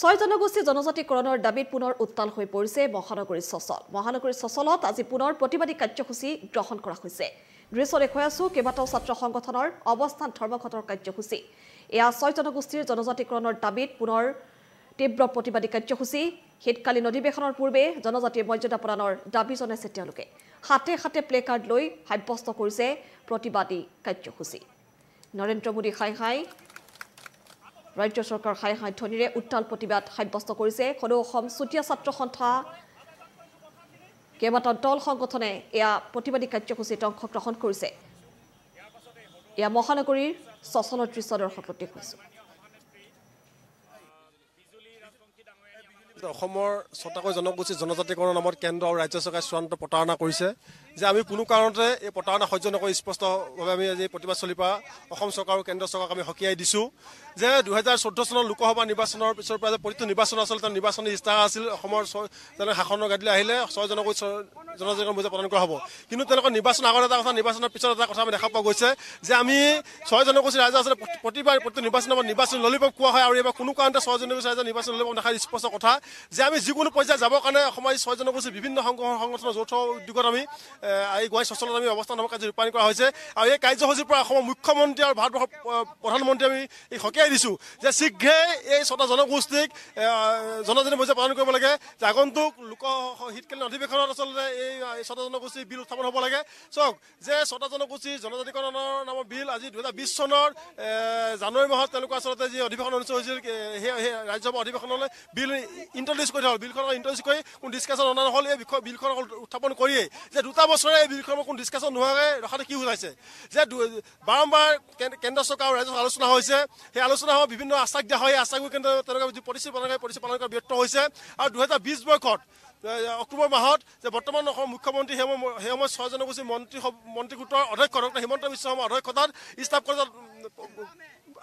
ছয় জনগোষ্ঠী জনজাতিকৰণৰ দাবীত পুনৰ উত্তাল হৈ পৰিছে মহানগৰী চচল মহানগৰী চচলত আজি পুনৰ প্ৰতিবাদী কাৰ্যসূচী গ্ৰহণ কৰা হৈছে। দৃশ্য দেখুৱাই আছো কেইবাটাও ছাত্ৰ সংগঠনৰ অৱস্থান ধৰ্মঘটৰ কাৰ্যসূচী। এয়া ছয় জনগোষ্ঠীৰ জনজাতিকৰণৰ দাবীত পুনৰ তীব্ৰ প্ৰতিবাদী কাৰ্যসূচী। শীতকালীন অধিৱেশনৰ পূৰ্বে জনজাতিৰ মৰ্যাদা প্ৰদানৰ দাবী জনাইছে তেওঁলোকে। হাতে হাতে প্লে কাৰ্ড লৈ সাব্যস্ত কৰিছে প্ৰতিবাদী কাৰ্যসূচী। নৰেন্দ্ৰ মোদী হাই হাই। ৰাজ্য চৰকাৰ হাই ধ্বনিৰে উত্তাল প্ৰতিবাদ সাব্যস্ত কৰিছে। সদৌ অসম চুতীয়া ছাত্ৰ সন্থা। কেইবাটাও দল সংগঠনে এয়া প্ৰতিবাদী কাৰ্যসূচীত অংশগ্ৰহণ কৰিছে। এয়া মহানগৰীৰ চচলৰ দৃশ্য দৰ্শক দেখুৱাইছোঁ অসমৰ ছটাকৈ জনগোষ্ঠী জনজাতিকৰণৰ নামত কেন্দ্ৰ আৰু ৰাজ্য চৰকাৰে চূড়ান্ত প্ৰতাৰণা কৰিছে। যে আমি কোনো কাৰণতে এই প্ৰতাৰণা সহ্য নকৰি স্পষ্টভাৱে আমি আজি প্ৰতিবাদ চলি পৰা অসম চৰকাৰ আৰু কেন্দ্ৰ চৰকাৰক আমি সকীয়াই দিছোঁ। যে দুহেজাৰ চৈধ্য চনৰ লোকসভা নিৰ্বাচনৰ পিছৰ পৰা যে প্ৰতিটো নিৰ্বাচন আচলতে নিৰ্বাচনী ইস্তাহাৰ আছিল অসমৰ যেনে শাসনৰ গাদীলৈ আহিলে ছয় জনগোষ্ঠী জনজাতিকৰণ মৰ্যাদা প্ৰদান কৰা হ'ব। কিন্তু তেওঁলোকৰ নিৰ্বাচন আগত এটা কথা নিৰ্বাচনৰ পিছত এটা কথা আমি দেখা পোৱা গৈছে যে আমি ছয় জনগোষ্ঠী ৰাইজে আচলতে প্ৰতিবাৰ প্ৰতি নিৰ্বাচনৰ নিৰ্বাচন ললিপপ কোৱা হয় আৰু এইবাৰ কোনো কাৰণতে ছয় জনগোষ্ঠী ৰাইজে নিৰ্বাচন ললিপপ দেখাৰ স্পষ্ট কথা যে আমি যিকোনো পৰ্যায়ত যাবৰ কাৰণে অসমৰ এই ছয় জনগোষ্ঠীৰ বিভিন্ন সংগঠনৰ যৌথ উদ্যোগত আমি এই গুৱাহাটী চচলত আমি অৱস্থান নামৰ কাৰ্য ৰূপায়ণ কৰা হৈছে। আৰু এই কাৰ্যসূচীৰ পৰা অসমৰ মুখ্যমন্ত্ৰী আৰু ভাৰতবৰ্ষৰ প্ৰধানমন্ত্ৰী আমি এই সকীয়াই দিছোঁ যে শীঘ্ৰে এই ছটা জনগোষ্ঠীক জনজাতি মৰ্যাদা প্ৰদান কৰিব লাগে যে আগন্তুক লোক শীতকালীন অধিৱেশনত আচলতে এই ছটা জনগোষ্ঠীৰ বিল উত্থাপন হ'ব লাগে। চাওক যে ছটা জনগোষ্ঠী জনজাতিকৰণৰ নামৰ বিল আজি দুহেজাৰ বিছ চনৰ জানুৱাৰী মাহত তেওঁলোকৰ আচলতে যি অধিৱেশন অনুষ্ঠিত হৈছিল সেই সেই ৰাজ্যসভা অধিৱেশনলৈ বিল ইণ্ট্ৰডিউচ কৰি হ'ল। বিলখনক ইণ্ট্ৰডিউচ কৰি কোনো ডিছকাশ্যন অনা নহ'ল এই বিষয় বিলখন উত্থাপন কৰিয়েই। যে দুটা এই বিলখনৰ কোনো ডিছকাশ্যন নোহোৱাকৈ ৰখাটো কি বুজাইছে যে বাৰম্বাৰ কেন্দ্ৰ চৰকাৰ আৰু ৰাজ্য আলোচনা হৈছে। সেই আলোচনা বিভিন্ন আশ্বাস দিয়া হয়। আশ্বাসবোৰ কেন্দ্ৰ তেওঁলোকে যি পলিচি পালন কৰে পলিচি পালন কৰা ব্যৰ্থ হৈছে। আৰু দুহেজাৰ বিছ বৰ্ষত অক্টোবৰ মাহত যে বৰ্তমান মুখ্যমন্ত্ৰী সেই সময়ত ছয় জনগোষ্ঠী মন্ত্ৰী মন্ত্ৰী গোটৰ অধ্যক্ষ ডক্টৰ হিমন্ত বিশ্ব শৰ্মাৰ অধ্যক্ষতাত ষ্টাফ কলেজত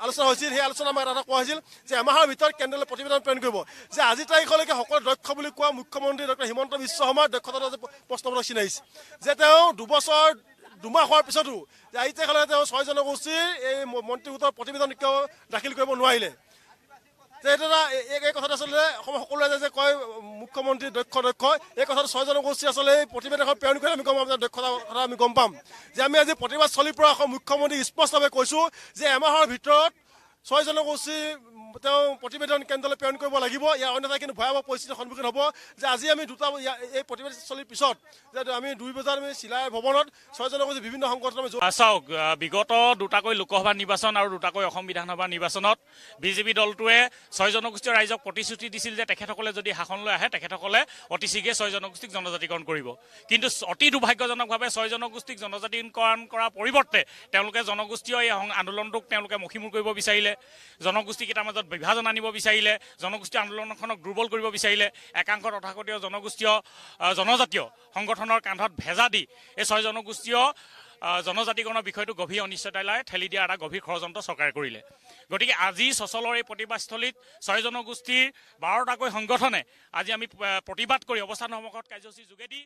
আলোচনা হৈছিল সেই আলোচনা আমাৰ এটা কোৱা হৈছিল যে এমাহৰ ভিতৰত কেন্দ্ৰলৈ প্ৰতিবেদন প্ৰেৰণ কৰিব। যে আজি তাৰিখলৈকে সকলো দক্ষ বুলি কোৱা মুখ্যমন্ত্ৰী ডক্টৰ হিমন্ত বিশ্ব শৰ্মাৰ দক্ষতাটো যে প্ৰশ্নপত্ৰ চিনাইছে যে তেওঁ দুবছৰ দুমাহ হোৱাৰ পিছতো যে আজি তাৰিখলৈকে তেওঁ ছয় জনগোষ্ঠীৰ এই মন্ত্ৰী গোটৰ প্ৰতিবেদন কিয় দাখিল কৰিব নোৱাৰিলে। যে এইটো এটা এই কথাটো আচলতে অসমৰ সকলোৱে যে কয় মুখ্যমন্ত্ৰী দক্ষ দক্ষ এই কথাটো ছয় জনগোষ্ঠী আচলতে এই প্ৰতিবেদন প্ৰেৰণ কৰি আমি গম পাম দক্ষতা কথা আমি গম পাম। যে আমি আজি প্ৰতিবাদ চলি পৰা অসম মুখ্যমন্ত্ৰী স্পষ্টভাৱে কৈছোঁ যে এমাহৰ ভিতৰত ছয় জনগোষ্ঠী তেওঁ প্ৰতিবেদন কেন্দ্ৰলৈ প্ৰেৰণ কৰিব লাগিব। ইয়াৰ অন্যথা কিন্তু ভয়াৱহ পৰিস্থিতিৰ সন্মুখীন হ'ব যে আজি আমি দুটা এই প্ৰতিবেদন পিছত যে আমি দুই বজাত আমি চিলাই ভৱনত ছয় জনগোষ্ঠী বিভিন্ন সংগঠন আমি চাওক বিগত দুটাকৈ লোকসভা নিৰ্বাচন আৰু দুটাকৈ অসম বিধানসভা নিৰ্বাচনত বিজেপি দলটোৱে ছয় জনগোষ্ঠীয় ৰাইজক প্ৰতিশ্ৰুতি দিছিল যে তেখেতসকলে যদি শাসনলৈ আহে তেখেতসকলে অতি শীঘ্ৰে ছয় জনগোষ্ঠীক জনজাতিকৰণ কৰিব। কিন্তু অতি দুৰ্ভাগ্যজনকভাৱে ছয় জনগোষ্ঠীক জনজাতিকৰণ কৰাৰ পৰিৱৰ্তে তেওঁলোকে জনগোষ্ঠীয় এই আন্দোলনটোক তেওঁলোকে মষিমূৰ কৰিব বিচাৰিলে। জনগোষ্ঠীকেইটাৰ মাজত বিভাজন আনিব বিচাৰিলে জনগোষ্ঠী আন্দোলনখনক দুৰ্বল কৰিব বিচাৰিলে একাংশ তথাকথীয় জনগোষ্ঠীয় জনজাতীয় সংগঠনৰ কান্ধত ভেজা দি এই ছয় জনগোষ্ঠীয় জনজাতিকৰণৰ বিষয়টো গভীৰ অনিশ্চয়তালৈ ঠেলি দিয়াৰ এটা গভীৰ ষড়যন্ত্ৰ চৰকাৰে কৰিলে। গতিকে আজি চচলৰ এই প্ৰতিবাদস্থলীত ছয় জনগোষ্ঠীৰ বাৰটাকৈ সংগঠনে আজি আমি প্ৰতিবাদ কৰি অৱস্থান সন্মুখত কাৰ্যসূচীৰ যোগেদি